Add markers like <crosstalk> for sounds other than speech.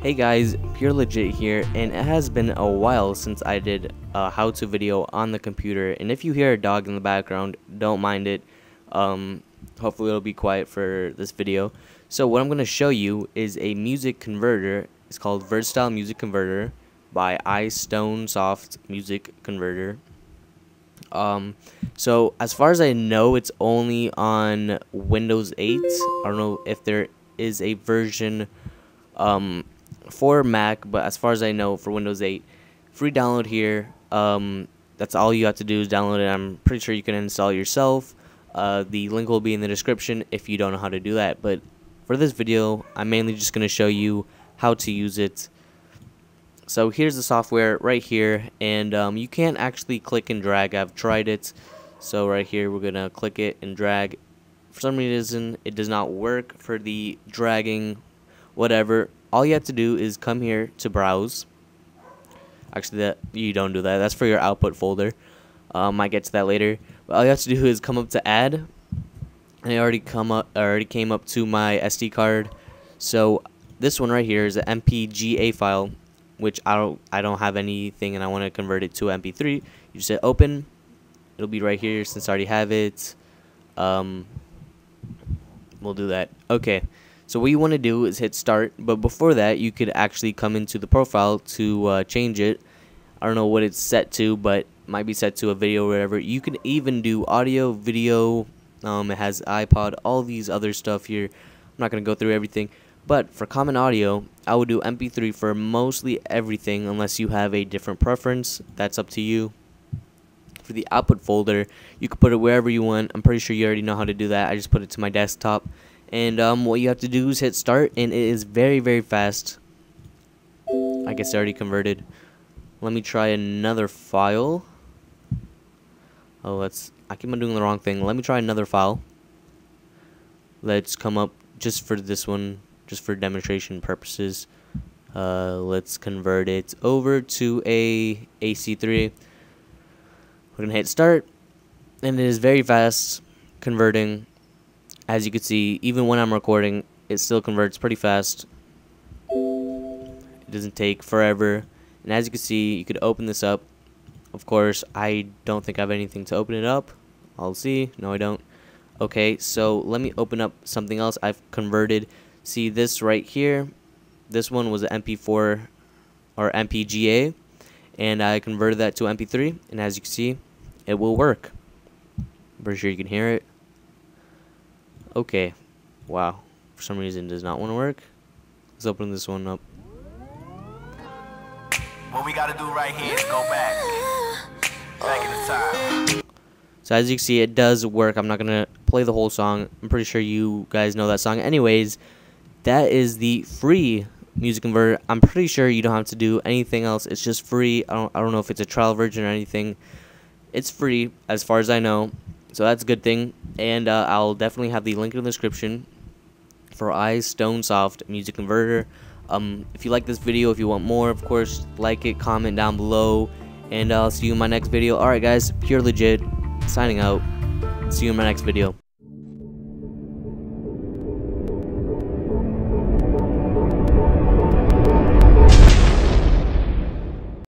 Hey guys, Pure Legit here, and it has been a while since I did a how-to video on the computer, and if you hear a dog in the background, don't mind it. Um, hopefully it'll be quiet for this video. So what I'm going to show you is a music converter. It's called Versatile Music Converter by iStonsoft Music Converter. Um, so as far as I know, it's only on Windows 8. I don't know if there is a version um, for Mac, but as far as I know, for Windows 8, free download here. Um, that's all you have to do is download it. I'm pretty sure you can install it yourself. Uh, the link will be in the description if you don't know how to do that. But for this video, I'm mainly just going to show you how to use it. So here's the software right here, and um, you can't actually click and drag. I've tried it. So right here, we're going to click it and drag. For some reason, it does not work for the dragging, whatever all you have to do is come here to browse. Actually, that you don't do that. That's for your output folder. Um, might get to that later. But all you have to do <laughs> is come up to add, and it already come up I already came up to my SD card. So this one right here is an MPGA file, which I don't I don't have anything, and I want to convert it to MP3. You just hit open. It'll be right here since I already have it. Um, we'll do that. Okay. So what you want to do is hit start, but before that you could actually come into the profile to uh, change it. I don't know what it's set to, but might be set to a video or whatever. You can even do audio, video, um, it has iPod, all these other stuff here. I'm not going to go through everything. But for common audio, I would do MP3 for mostly everything unless you have a different preference. That's up to you. For the output folder, you can put it wherever you want. I'm pretty sure you already know how to do that. I just put it to my desktop and um, what you have to do is hit start and it is very very fast. I guess already converted. Let me try another file. Oh let's I keep on doing the wrong thing. Let me try another file. Let's come up just for this one just for demonstration purposes. Uh, let's convert it over to a AC3 we're gonna hit start and it is very fast converting as you can see, even when I'm recording, it still converts pretty fast. It doesn't take forever. And as you can see, you could open this up. Of course, I don't think I have anything to open it up. I'll see. No, I don't. Okay, so let me open up something else I've converted. See this right here? This one was an MP4 or MPGA. And I converted that to MP3. And as you can see, it will work. I'm pretty sure you can hear it. Okay. Wow. For some reason does not want to work. Let's open this one up. What we gotta do right here is go back. Back in the time. So as you can see, it does work. I'm not going to play the whole song. I'm pretty sure you guys know that song. Anyways, that is the free music converter. I'm pretty sure you don't have to do anything else. It's just free. I don't, I don't know if it's a trial version or anything. It's free as far as I know. So that's a good thing. And uh, I'll definitely have the link in the description for iStonsoft Music Converter. Um, if you like this video, if you want more, of course, like it, comment down below. And I'll see you in my next video. Alright guys, Pure Legit, signing out. See you in my next video.